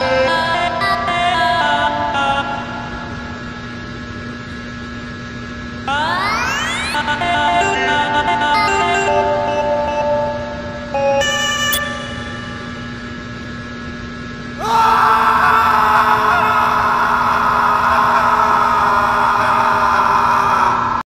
Bye.